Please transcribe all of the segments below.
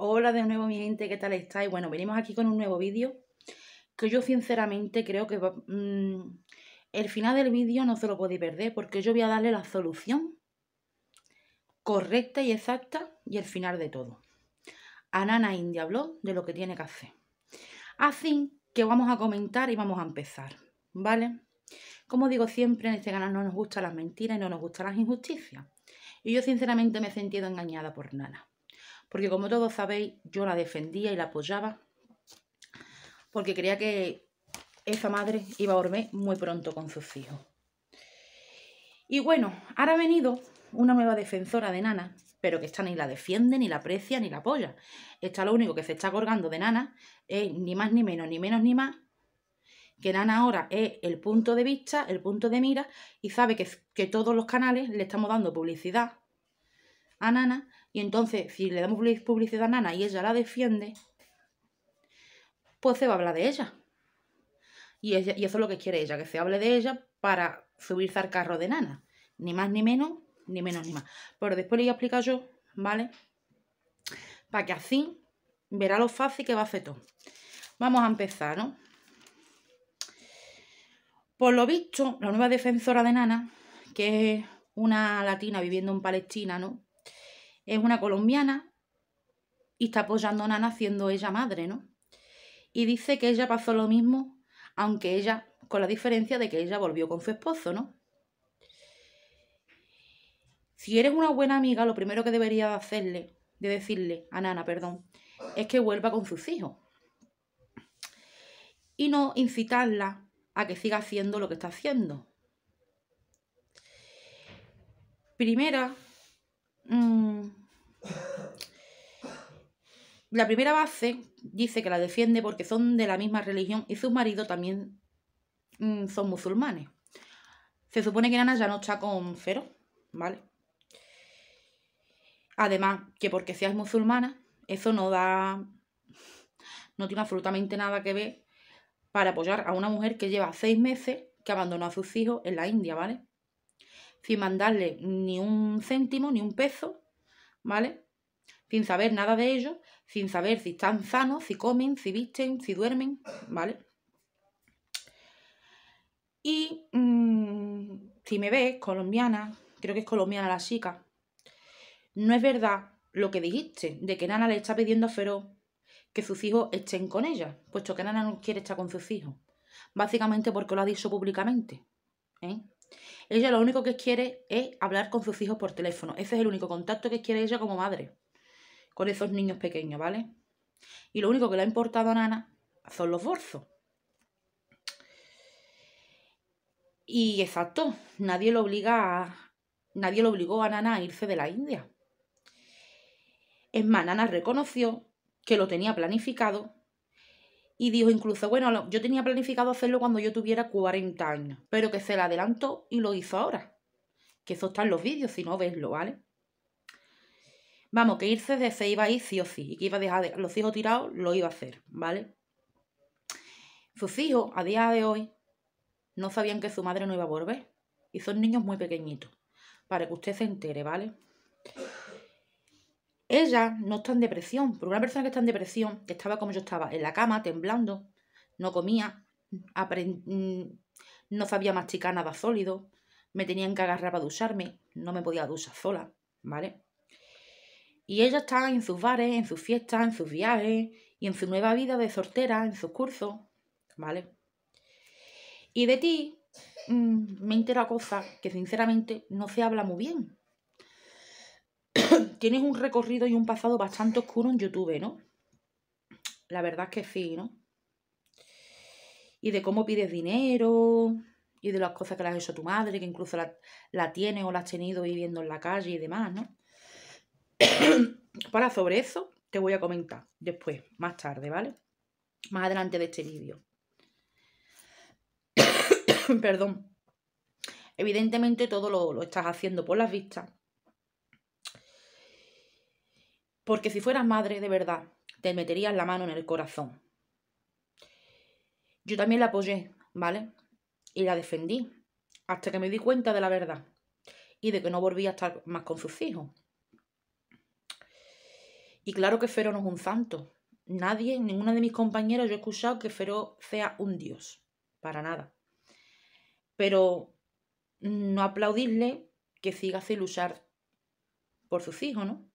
Hola de nuevo mi gente, ¿qué tal estáis? Bueno, venimos aquí con un nuevo vídeo que yo sinceramente creo que mm, el final del vídeo no se lo podéis perder porque yo voy a darle la solución correcta y exacta y el final de todo. Anana India habló de lo que tiene que hacer. Así que vamos a comentar y vamos a empezar, ¿vale? Como digo siempre, en este canal no nos gustan las mentiras y no nos gustan las injusticias. Y yo sinceramente me he sentido engañada por Nana porque como todos sabéis, yo la defendía y la apoyaba, porque creía que esa madre iba a dormir muy pronto con sus hijos. Y bueno, ahora ha venido una nueva defensora de Nana, pero que esta ni la defiende, ni la aprecia, ni la apoya. Esta lo único que se está colgando de Nana es ni más ni menos, ni menos ni más, que Nana ahora es el punto de vista, el punto de mira, y sabe que, que todos los canales le estamos dando publicidad a Nana y entonces, si le damos publicidad a Nana y ella la defiende, pues se va a hablar de ella. Y, y eso es lo que quiere ella, que se hable de ella para subirse al carro de Nana. Ni más ni menos, ni menos ni más. Pero después le voy a explicar yo, ¿vale? Para que así verá lo fácil que va a hacer todo. Vamos a empezar, ¿no? Por lo visto, la nueva defensora de Nana, que es una latina viviendo en Palestina, ¿no? Es una colombiana y está apoyando a Nana siendo ella madre, ¿no? Y dice que ella pasó lo mismo, aunque ella, con la diferencia de que ella volvió con su esposo, ¿no? Si eres una buena amiga, lo primero que deberías hacerle, de decirle a Nana, perdón, es que vuelva con sus hijos. Y no incitarla a que siga haciendo lo que está haciendo. Primera, mmm, la primera base dice que la defiende porque son de la misma religión y sus maridos también mm, son musulmanes. Se supone que Nana ya no está con Fero, ¿vale? Además, que porque seas musulmana, eso no da. no tiene absolutamente nada que ver para apoyar a una mujer que lleva seis meses que abandonó a sus hijos en la India, ¿vale? Sin mandarle ni un céntimo, ni un peso, ¿vale? Sin saber nada de ellos, sin saber si están sanos, si comen, si visten, si duermen, ¿vale? Y mm, si me ves, colombiana, creo que es colombiana la chica, no es verdad lo que dijiste, de que Nana le está pidiendo a Feroz que sus hijos estén con ella, puesto que Nana no quiere estar con sus hijos. Básicamente porque lo ha dicho públicamente. ¿eh? Ella lo único que quiere es hablar con sus hijos por teléfono. Ese es el único contacto que quiere ella como madre con esos niños pequeños, ¿vale? Y lo único que le ha importado a Nana son los bolsos. Y exacto, nadie lo obliga a, nadie lo obligó a Nana a irse de la India. Es más, Nana reconoció que lo tenía planificado y dijo incluso, bueno, yo tenía planificado hacerlo cuando yo tuviera 40 años, pero que se la adelantó y lo hizo ahora. Que eso está en los vídeos, si no veslo, ¿vale? Vamos, que irse de se iba a ir sí o sí, y que iba a dejar los hijos tirados, lo iba a hacer, ¿vale? Sus hijos, a día de hoy, no sabían que su madre no iba a volver. Y son niños muy pequeñitos, para que usted se entere, ¿vale? Ella no está en depresión, pero una persona que está en depresión, estaba como yo estaba, en la cama, temblando, no comía, mm, no sabía masticar nada sólido, me tenían que agarrar para ducharme, no me podía duchar sola, ¿vale? Y ella está en sus bares, en sus fiestas, en sus viajes y en su nueva vida de sortera, en sus cursos, ¿vale? Y de ti mm, me entera cosa que sinceramente no se habla muy bien tienes un recorrido y un pasado bastante oscuro en YouTube, ¿no? La verdad es que sí, ¿no? Y de cómo pides dinero, y de las cosas que le has hecho a tu madre, que incluso la, la tienes o la has tenido viviendo en la calle y demás, ¿no? Para sobre eso te voy a comentar después, más tarde, ¿vale? Más adelante de este vídeo. Perdón. Evidentemente todo lo, lo estás haciendo por las vistas Porque si fueras madre de verdad, te meterías la mano en el corazón. Yo también la apoyé, ¿vale? Y la defendí, hasta que me di cuenta de la verdad y de que no volvía a estar más con sus hijos. Y claro que Fero no es un santo. Nadie, ninguna de mis compañeros, yo he escuchado que Fero sea un dios. Para nada. Pero no aplaudirle que siga sin luchar por sus hijos, ¿no?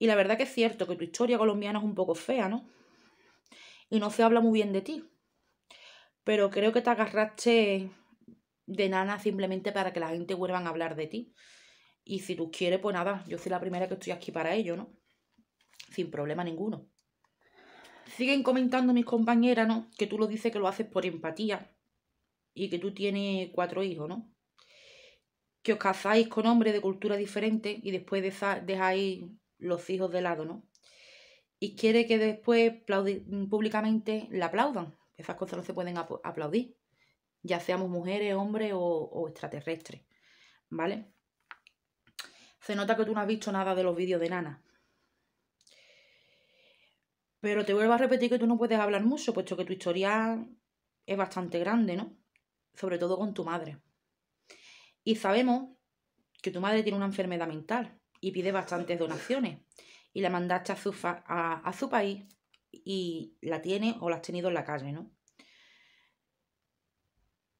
Y la verdad que es cierto que tu historia colombiana es un poco fea, ¿no? Y no se habla muy bien de ti. Pero creo que te agarraste de nana simplemente para que la gente vuelva a hablar de ti. Y si tú quieres, pues nada, yo soy la primera que estoy aquí para ello, ¿no? Sin problema ninguno. Siguen comentando mis compañeras, ¿no? Que tú lo dices que lo haces por empatía y que tú tienes cuatro hijos, ¿no? Que os casáis con hombres de cultura diferente y después dejáis los hijos de lado, ¿no? Y quiere que después públicamente la aplaudan. Esas cosas no se pueden aplaudir, ya seamos mujeres, hombres o, o extraterrestres, ¿vale? Se nota que tú no has visto nada de los vídeos de Nana. Pero te vuelvo a repetir que tú no puedes hablar mucho, puesto que tu historia es bastante grande, ¿no? Sobre todo con tu madre. Y sabemos que tu madre tiene una enfermedad mental y pide bastantes donaciones. Y la mandaste a su, país y la tiene o la has tenido en la calle, ¿no?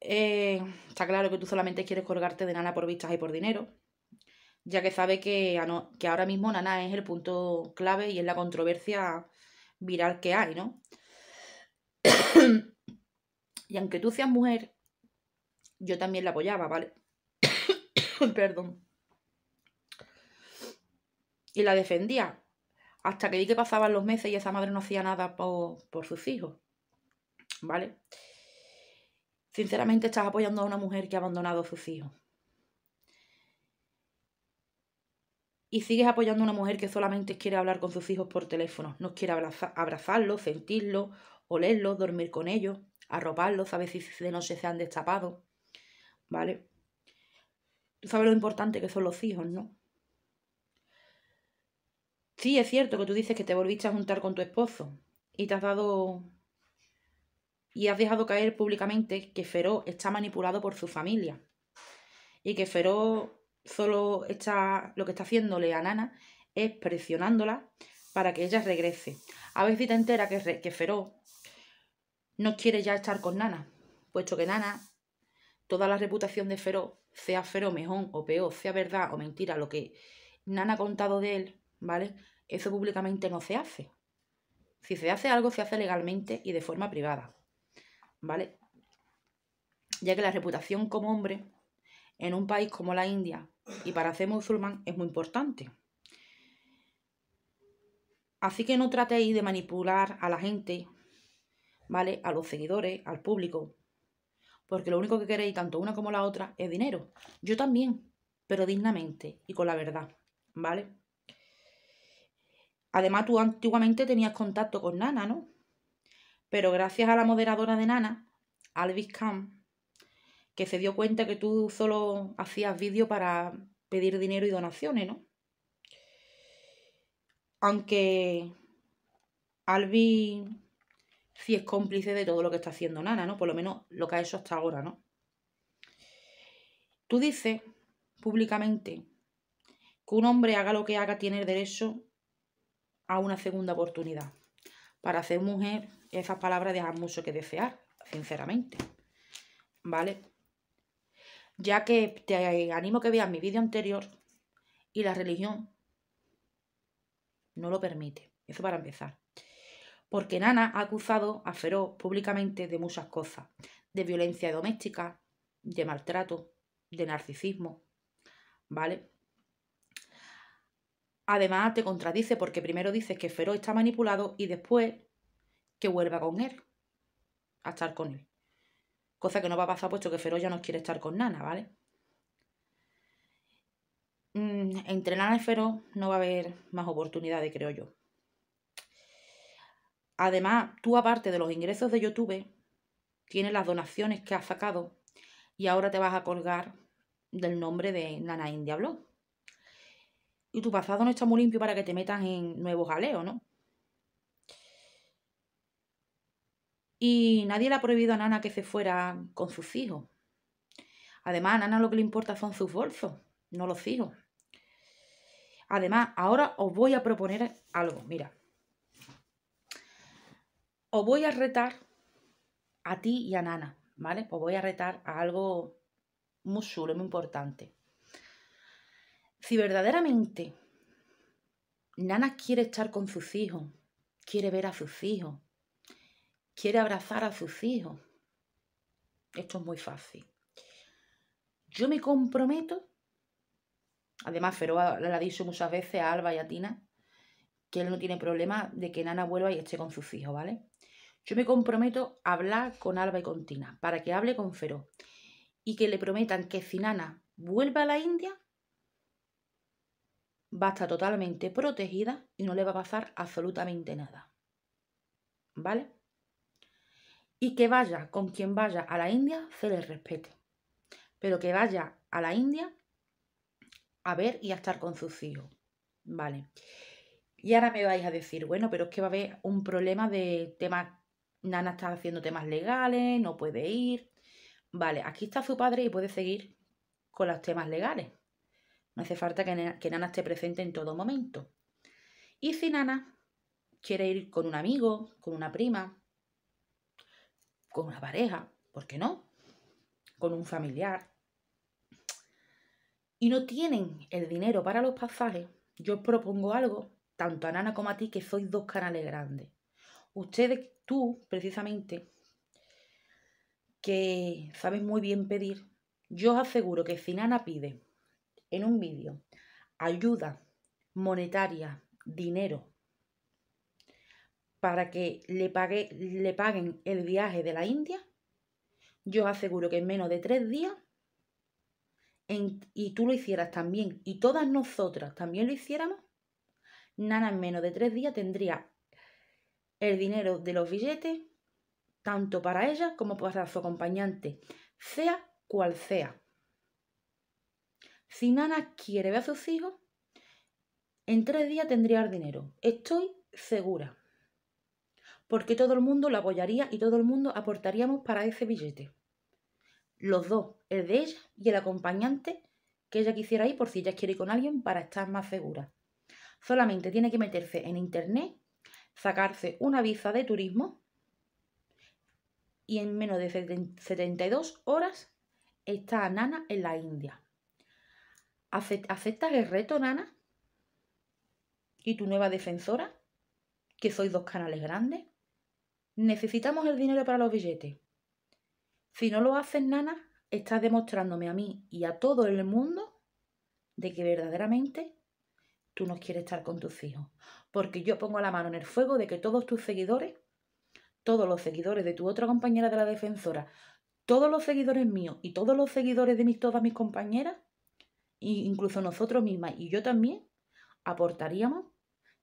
Eh, está claro que tú solamente quieres colgarte de Nana por vistas y por dinero, ya que sabe que, que ahora mismo Nana es el punto clave y es la controversia viral que hay, ¿no? y aunque tú seas mujer, yo también la apoyaba, ¿vale? Perdón. Y la defendía. Hasta que vi que pasaban los meses y esa madre no hacía nada por, por sus hijos. ¿Vale? Sinceramente estás apoyando a una mujer que ha abandonado a sus hijos. Y sigues apoyando a una mujer que solamente quiere hablar con sus hijos por teléfono. No quiere abrazarlos, sentirlos, olerlos, dormir con ellos, arroparlos, saber si de noche se han destapado. ¿Vale? Tú sabes lo importante que son los hijos, ¿no? Sí, es cierto que tú dices que te volviste a juntar con tu esposo y te has dado y has dejado caer públicamente que Feró está manipulado por su familia y que Feró solo está lo que está haciéndole a Nana es presionándola para que ella regrese. A ver si te entera que, que Feró no quiere ya estar con Nana, puesto que Nana, toda la reputación de Feró, sea Feró mejor o peor, sea verdad o mentira, lo que Nana ha contado de él, ¿vale? Eso públicamente no se hace. Si se hace algo, se hace legalmente y de forma privada, ¿vale? Ya que la reputación como hombre en un país como la India y para ser musulmán es muy importante. Así que no tratéis de manipular a la gente, ¿vale? A los seguidores, al público. Porque lo único que queréis, tanto una como la otra, es dinero. Yo también, pero dignamente y con la verdad, ¿vale? Además, tú antiguamente tenías contacto con Nana, ¿no? Pero gracias a la moderadora de Nana, Alvis Khan, que se dio cuenta que tú solo hacías vídeo para pedir dinero y donaciones, ¿no? Aunque Albi sí es cómplice de todo lo que está haciendo Nana, ¿no? Por lo menos lo que ha hecho hasta ahora, ¿no? Tú dices públicamente que un hombre haga lo que haga tiene el derecho a una segunda oportunidad. Para ser mujer, esas palabras dejan mucho que desear, sinceramente. ¿Vale? ya que te animo que veas mi vídeo anterior y la religión no lo permite. Eso para empezar. Porque Nana ha acusado a Feroz públicamente de muchas cosas. De violencia doméstica, de maltrato, de narcisismo. ¿Vale? Además te contradice porque primero dices que Feroz está manipulado y después que vuelva con él. A estar con él. Cosa que no va a pasar puesto que Feroz ya no quiere estar con Nana, ¿vale? Mm, entre Nana y Feroz no va a haber más oportunidades, creo yo. Además, tú aparte de los ingresos de YouTube, tienes las donaciones que has sacado y ahora te vas a colgar del nombre de Nana India Blog. Y tu pasado no está muy limpio para que te metas en nuevos jaleos, ¿no? Y nadie le ha prohibido a Nana que se fuera con sus hijos. Además, a Nana lo que le importa son sus bolsos, no los hijos. Además, ahora os voy a proponer algo. Mira, os voy a retar a ti y a Nana, ¿vale? Os voy a retar a algo muy chulo, muy importante. Si verdaderamente Nana quiere estar con sus hijos, quiere ver a sus hijos, quiere abrazar a sus hijos, esto es muy fácil. Yo me comprometo, además Feroa le ha dicho muchas veces a Alba y a Tina, que él no tiene problema de que Nana vuelva y esté con sus hijos, ¿vale? Yo me comprometo a hablar con Alba y con Tina, para que hable con Fero y que le prometan que si Nana vuelve a la India, va a estar totalmente protegida y no le va a pasar absolutamente nada. ¿Vale? Y que vaya con quien vaya a la India, se le respete. Pero que vaya a la India a ver y a estar con sus hijos. ¿Vale? Y ahora me vais a decir, bueno, pero es que va a haber un problema de temas Nana está haciendo temas legales, no puede ir. Vale, aquí está su padre y puede seguir con los temas legales. No hace falta que, Nana esté presente en todo momento. Y si Nana quiere ir con un amigo, con una prima, con una pareja, ¿por qué no? Con un familiar. Y no tienen el dinero para los pasajes, yo propongo algo, tanto a Nana como a ti, que sois dos canales grandes. Ustedes tú, precisamente, que sabes muy bien pedir, yo os aseguro que si Nana pide en un vídeo ayuda monetaria, dinero, para que le, pague, le paguen el viaje de la India, yo os aseguro que en menos de tres días, y tú lo hicieras también, y todas nosotras también lo hiciéramos, Nana en menos de tres días tendría el dinero de los billetes, tanto para ella como para su acompañante, sea cual sea. Si Nana quiere ver a sus hijos, en tres días tendría el dinero. Estoy segura. Porque todo el mundo lo apoyaría y todo el mundo aportaríamos para ese billete. Los dos, el de ella y el acompañante que ella quisiera ir por si ella quiere ir con alguien para estar más segura. Solamente tiene que meterse en internet sacarse una visa de turismo y en menos de 72 horas está Nana en la India. ¿Aceptas el reto, Nana? ¿Y tu nueva defensora? ¿Que sois dos canales grandes? Necesitamos el dinero para los billetes. Si no lo haces, Nana, estás demostrándome a mí y a todo el mundo de que verdaderamente tú no quieres estar con tus hijos. Porque yo pongo la mano en el fuego de que todos tus seguidores, todos los seguidores de tu otra compañera de la defensora, todos los seguidores míos y todos los seguidores de mis, todas mis compañeras, incluso nosotros mismas y yo también, aportaríamos,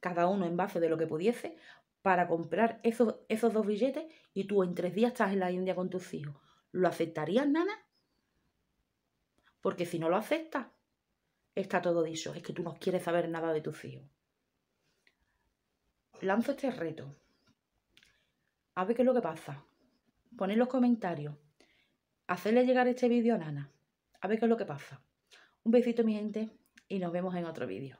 cada uno en base de lo que pudiese, para comprar esos, esos dos billetes y tú en tres días estás en la India con tus hijos. ¿Lo aceptarías, Nana? Porque si no lo aceptas, está todo dicho, es que tú no quieres saber nada de tu hijos. Lanzo este reto. A ver qué es lo que pasa. Poned los comentarios. Hacerle llegar este vídeo a Nana. A ver qué es lo que pasa. Un besito mi gente y nos vemos en otro vídeo.